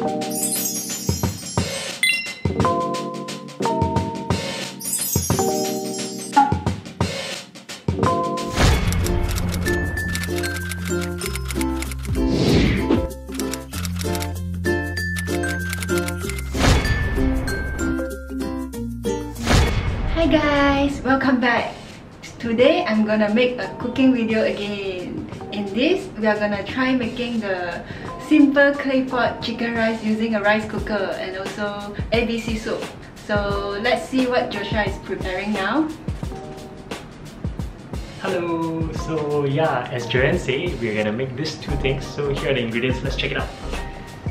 Hi guys, welcome back. Today I'm gonna make a cooking video again. In this, we are gonna try making the simple clay pot chicken rice using a rice cooker and also ABC soup. So let's see what Joshua is preparing now. Hello, so yeah, as Jo Yen said, we're gonna make these two things. So here are the ingredients, let's check it out.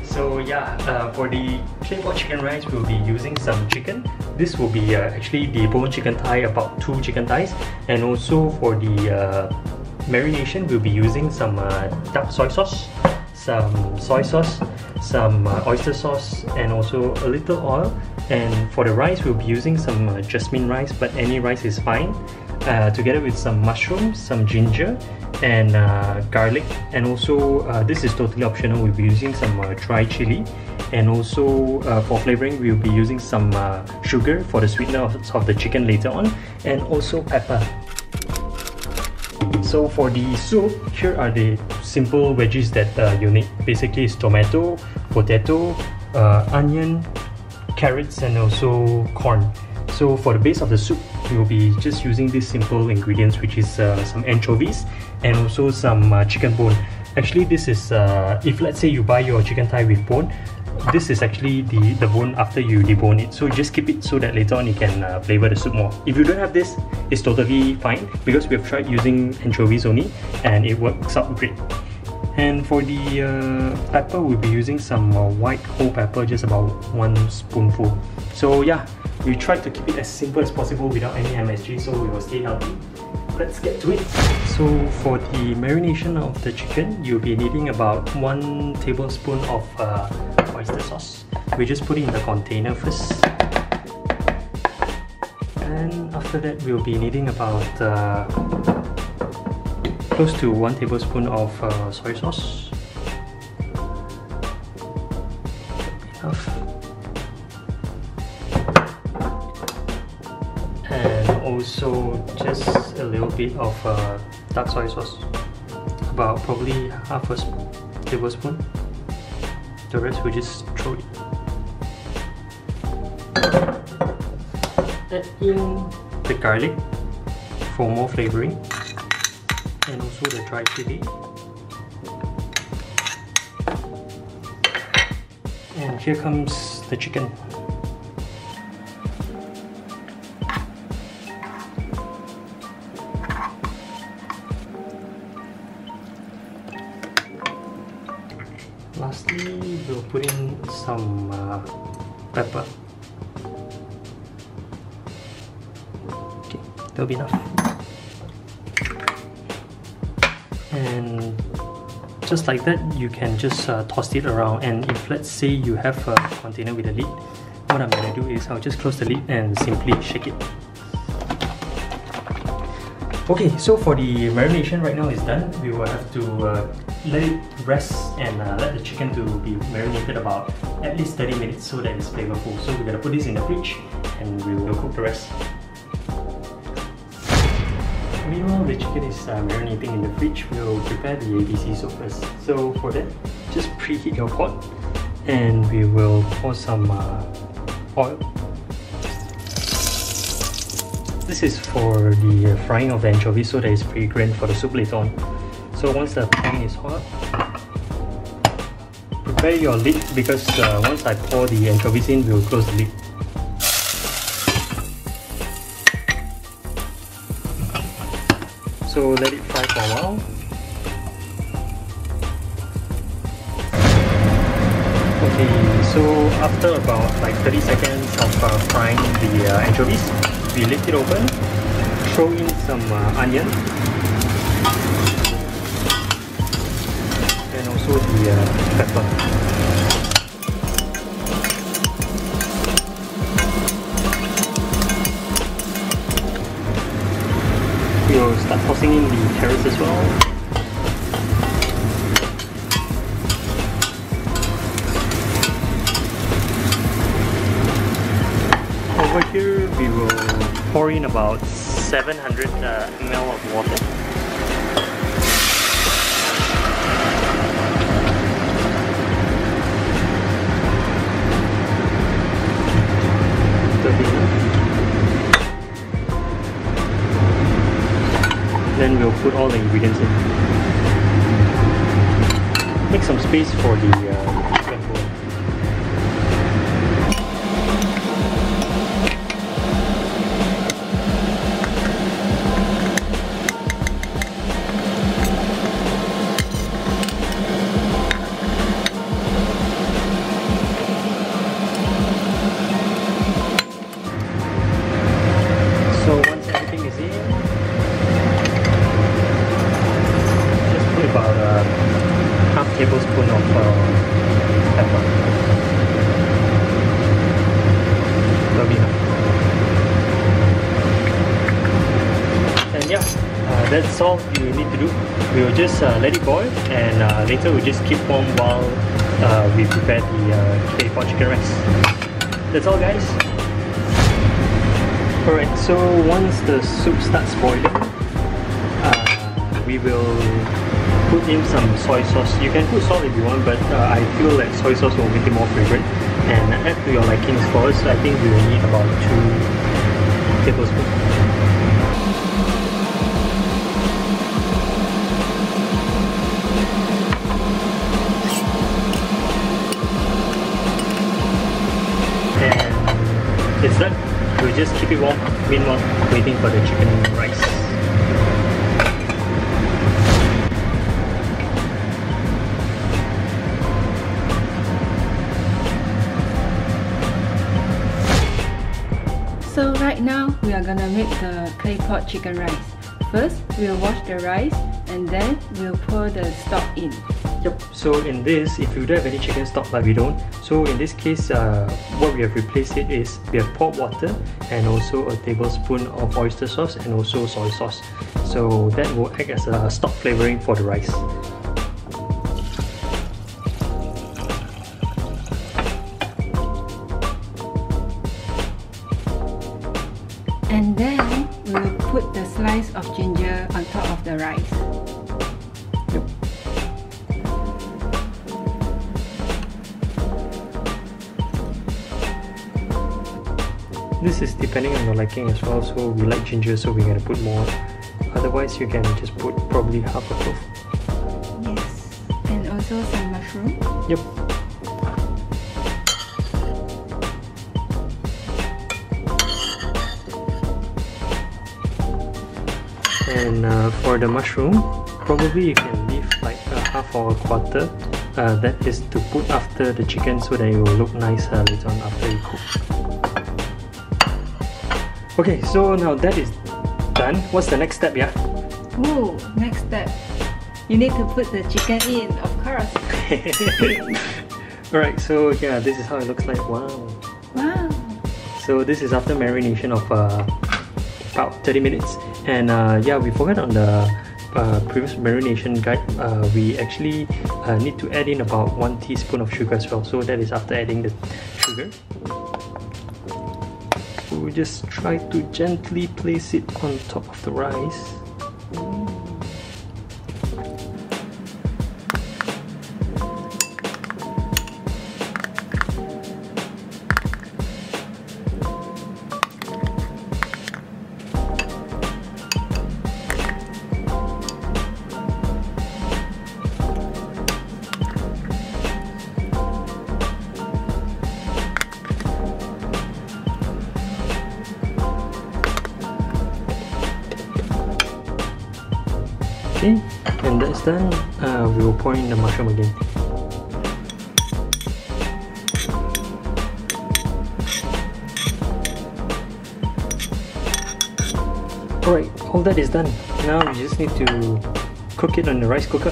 So yeah, uh, for the clay pot chicken rice, we'll be using some chicken. This will be uh, actually the bone chicken thigh, about two chicken thighs. And also for the uh, marination, we'll be using some uh, dark soy sauce, some soy sauce, some uh, oyster sauce, and also a little oil. And for the rice, we'll be using some uh, jasmine rice, but any rice is fine. Uh, together with some mushrooms, some ginger, and uh, garlic and also uh, this is totally optional we'll be using some uh, dry chili and also for flavoring we'll be using some sugar for the sweetener of, of the chicken later on and also pepper so for the soup here are the simple veggies that uh, you need. Basically is tomato potato onion carrots and also corn. So for the base of the soup we'll be just using these simple ingredients which is uh, some anchovies and also some uh, chicken bone. Actually this is uh, if let's say you buy your chicken thigh with bone this is actually the the bone after you debone it. So you just keep it so that later on you can uh, flavor the soup more. If you don't have this it's totally fine because we have tried using anchovies only and it works out great. And for the uh, pepper we'll be using some uh, white whole pepper just about one spoonful. So yeah we tried to keep it as simple as possible without any MSG so we will stay healthy. Let's get to it. So for the marination of the chicken, you'll be needing about 1 tablespoon of uh, oyster sauce. We just put it in the container first. And after that, we'll be needing about uh, close to 1 tablespoon of uh, soy sauce. Enough. And also just a little bit of uh, dark soy sauce about probably half a tablespoon the rest we just throw it. Add in the garlic for more flavoring and also the dry chili. And here comes the chicken pepper. Okay that'll be enough. And just like that you can just uh, toss it around. And if let's say you have a container with a lid what I'm gonna do is I'll just close the lid and simply shake it. Okay so for the marination right now is done. We will have to uh, let it rest and uh, let the chicken to be marinated about at least 30 minutes so that it's flavorful. So we're gonna put this in the fridge and we will cook the rest. Meanwhile, the chicken is uh, marinating in the fridge, we'll prepare the ABC soup first. So for that, just preheat your pot and we will pour some uh, oil. This is for the frying of the anchovy so that it's pre-grained for the soup later on. So once the pan is hot, prepare your lid because uh, once I pour the anchovies in, we'll close the lid. So let it fry for a while. Okay, so after about like 30 seconds of uh, frying the uh, anchovies, we lift it open, throw in some uh, onion also the uh, pepper. Pour in about 700 uh, ml of water. Then we'll put all the ingredients in. Make some space for the uh, you need to do. We will just uh, let it boil and uh, later we'll just keep warm while uh, we prepare the uh, clay pot chicken rice. That's all guys. Alright, so once the soup starts boiling, uh, we will put in some soy sauce. You can put salt if you want, but uh, I feel like soy sauce will make it more fragrant. And add to your likings first. I think we will need about 2 tablespoons. Keep it warm, meanwhile waiting for the chicken rice. So right now we are gonna make the clay pot chicken rice. First, we'll wash the rice and then we'll pour the stock in. Yep. So in this, if you don't have any chicken stock, but we don't, so in this case, uh, what we have replaced it is we have poured water and also a tablespoon of oyster sauce and also soy sauce. So that will act as a stock flavoring for the rice. And then we'll put the slice of ginger on top of the rice. This is depending on your liking as well. So we like ginger, so we're gonna put more. Otherwise, you can just put probably half a clove. Yes. And also some mushroom. Yep. And uh, for the mushroom, probably you can leave like a half or a quarter. Uh, that is to put after the chicken so that it will look nicer later on after you cook. Okay, so now that is done. What's the next step, yeah? Ooh, next step. You need to put the chicken in, of course. Alright, so yeah, this is how it looks like. Wow. Wow. So this is after marination of uh, about 30 minutes. And uh, yeah, we forgot on the uh, previous marination guide, uh, we actually uh, need to add in about 1 teaspoon of sugar as well. So that is after adding the sugar. We just try to gently place it on top of the rice. That's done. Uh, we will pour in the mushroom again. Alright, all that is done. Now we just need to cook it on the rice cooker.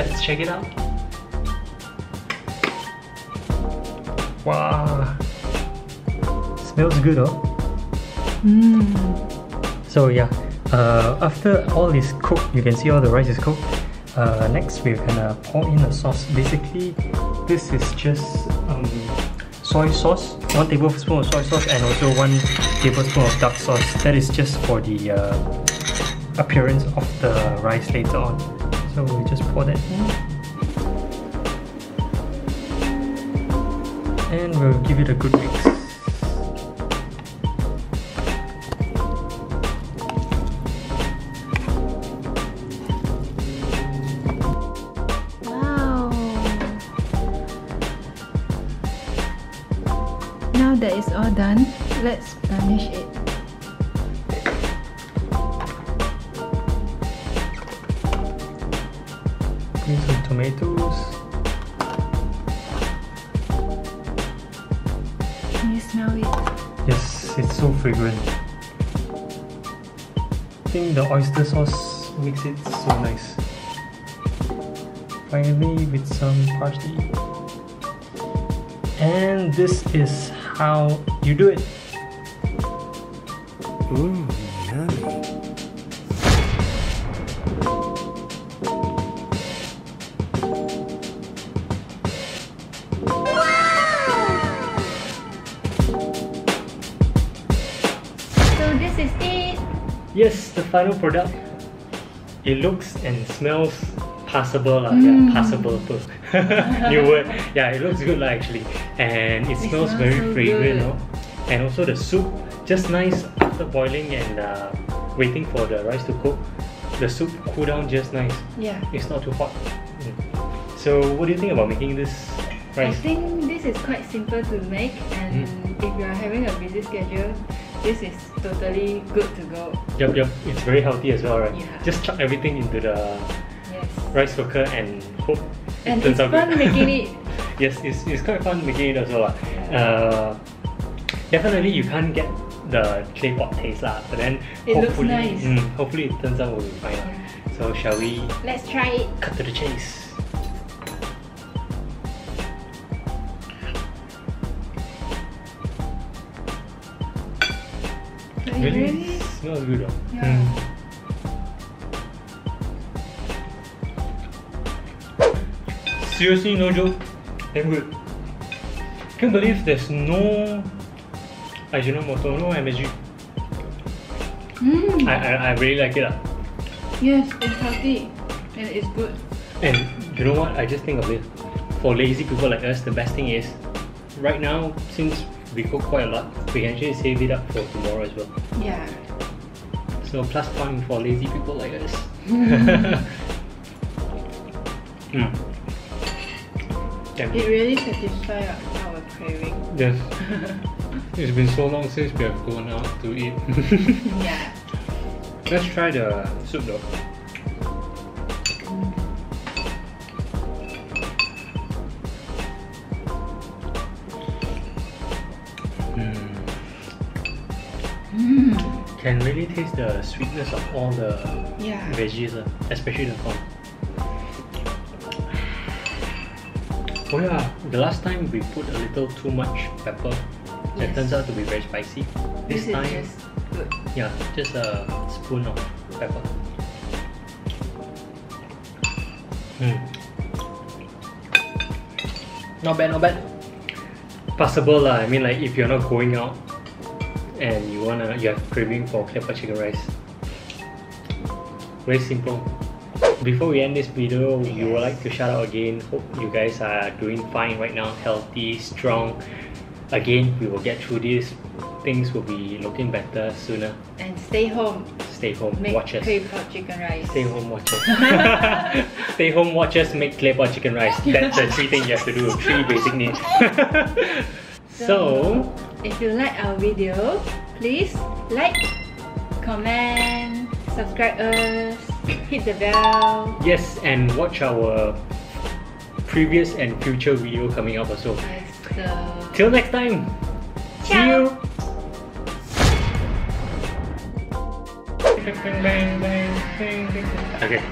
Let's check it out. Wow, smells good, oh. Mmm. So yeah, uh, after all is cooked, you can see all the rice is cooked. Uh, next, we're gonna pour in the sauce. Basically, this is just um, soy sauce, one tablespoon of soy sauce, and also one tablespoon of dark sauce. That is just for the uh, appearance of the rice later on. So we just pour that in. And we'll give it a good mix. Wow. Now that it's all done, let's garnish it. Think the oyster sauce makes it so nice. Finally, with some parsley. And this is how you do it. Ooh, yummy. Final product. It looks and smells passable lah. Yeah, Mm. passable. New word. Yeah, it looks good lah actually, and it, It smells, smells very so fragrant. No? And also the soup, just nice after boiling and uh, waiting for the rice to cook. The soup cool down just nice. Yeah. It's not too hot. Mm. So, what do you think about making this rice? I think this is quite simple to make and if you are having a busy schedule, this is totally good to go. Yup, yup. It's very healthy as well, right? Yeah. Just chuck everything into the Yes. rice cooker and hope it And turns it's out fun good. making it. yes, it's, it's quite fun making it as well. Uh, definitely you can't get the clay pot taste lah, but then It looks hopefully, nice. mm, hopefully it turns out we'll be fine. lah. So shall we Let's try it. cut to the chase? Really, really smells good. oh. Yeah. Mm. Seriously, no joke, damn good. Can't believe there's no Ajinomoto, no MSG. Mm. I, I, I really like it. ah. Yes, it's healthy and it's good. And you know what? I just think of it. For lazy people like us, the best thing is right now, since we cook quite a lot, we can actually save it up for tomorrow as well. Yeah. So plus point for lazy people like us. mm. It really satisfies our craving. Yes. it's been so long since we have gone out to eat. Yeah. Let's try the soup though. Mm. Mm. Can really taste the sweetness of all the Yeah. veggies, uh, especially the corn. Oh yeah, the last time we put a little too much pepper. It turns out to be very spicy. This, This is time, just good. yeah, just a spoon of pepper. Hmm. Not bad, not bad. Passable lah. I mean, like if you're not going out and you wanna, you have craving for claypot chicken rice. Very simple. Before we end this video, we would like to shout out again. Hope you guys are doing fine right now, healthy, strong. Again, we will get through this. Things will be looking better sooner. And stay home. Stay home, Make watch us. clay pot chicken rice. Stay home, watch us. Stay home, watch us make claypot chicken rice. That's the three things you have to do. Three basic needs. so, if you like our video, please like, comment, subscribe us, hit the bell. yes, and watch our previous and future video coming up also. Yes, so Till next time. See Ciao. Okay.